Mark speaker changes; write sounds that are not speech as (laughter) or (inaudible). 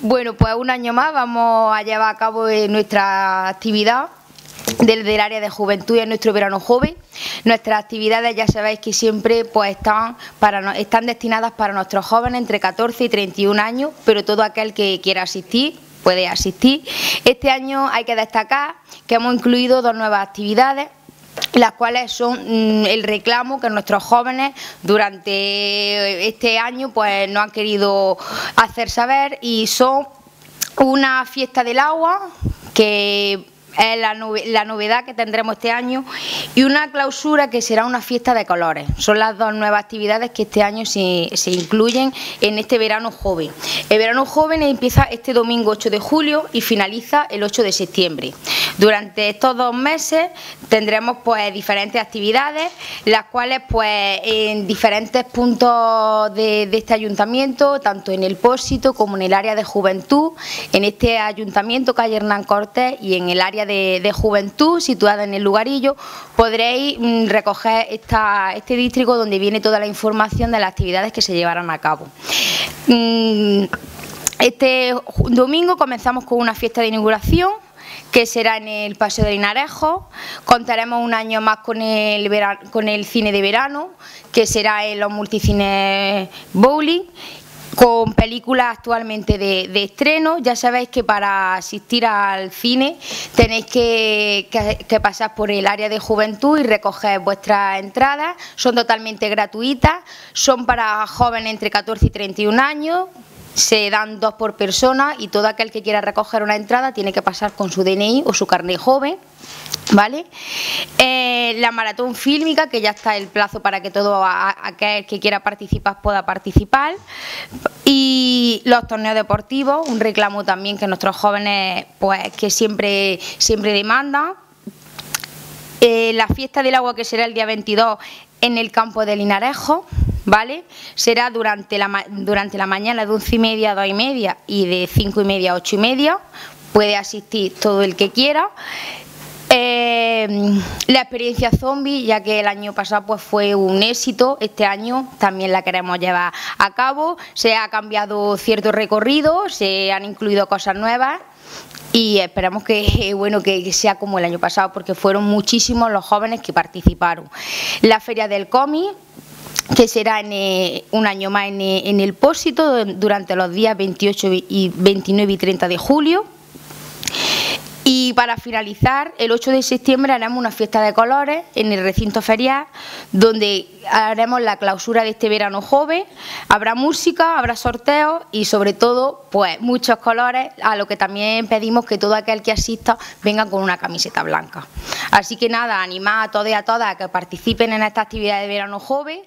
Speaker 1: Bueno, pues un año más vamos a llevar a cabo eh, nuestra actividad del, área de juventud y en nuestro verano joven. Nuestras actividades ya sabéis que siempre pues están, para, están destinadas para nuestros jóvenes entre 14 y 31 años, pero todo aquel que quiera asistir puede asistir. Este año hay que destacar que hemos incluido dos nuevas actividades las cuales son mm, el reclamo que nuestros jóvenes durante este año pues no han querido hacer saber y son una fiesta del agua que es la, novedad que tendremos este año, y una clausura que será una fiesta de colores. Son las dos nuevas actividades que este año se, se incluyen en este verano joven. El verano joven empieza este domingo 8 de julio y finaliza el 8 de septiembre. Durante estos dos meses tendremos pues diferentes actividades, las cuales pues en diferentes puntos de, este ayuntamiento, tanto en el Pósito como en el área de juventud, en este ayuntamiento calle Hernán Cortés y en el área de, juventud situada en el lugarillo, podréis mm, recoger este distrito donde viene toda la información de las actividades que se llevarán a cabo. Mm, este domingo comenzamos con una fiesta de inauguración que será en el Paseo de Linarejo. Contaremos un año más con el, con el cine de verano, que será en los multicines Bowling con películas actualmente de, estreno. Ya sabéis que para asistir al cine tenéis que, pasar por el área de juventud y recoger vuestras entradas. Son totalmente gratuitas, son para jóvenes entre 14 y 31 años, se dan dos por persona y todo aquel que quiera recoger una entrada tiene que pasar con su DNI o su carnet joven. ¿Vale? Eh, la maratón fílmica, que ya está el plazo para que todo aquel que quiera participar pueda participar. Y los torneos deportivos, un reclamo también que nuestros jóvenes, pues, que siempre, siempre demandan. Eh, la fiesta del agua, que será el día 22 en el campo de Linarejo, ¿vale? Será durante la, durante la mañana de 11 y media a 2 y media y de 5 y media a 8 y media. Puede asistir todo el que quiera. Eh, la experiencia zombie, ya que el año pasado pues fue un éxito, este año también la queremos llevar a cabo. Se ha cambiado cierto recorrido, se han incluido cosas nuevas y esperamos que (laughs) bueno que sea como el año pasado porque fueron muchísimos los jóvenes que participaron. La feria del cómic que será en, eh, un año más en, eh, en el Pósito durante los días 28 y 29 y 30 de julio. Y para finalizar, el 8 de septiembre haremos una fiesta de colores en el recinto ferial, donde haremos la clausura de este verano joven. Habrá música, habrá sorteos y sobre todo, pues muchos colores, a lo que también pedimos que todo aquel que asista venga con una camiseta blanca. Así que nada, animar a todos y a todas a que participen en esta actividad de verano joven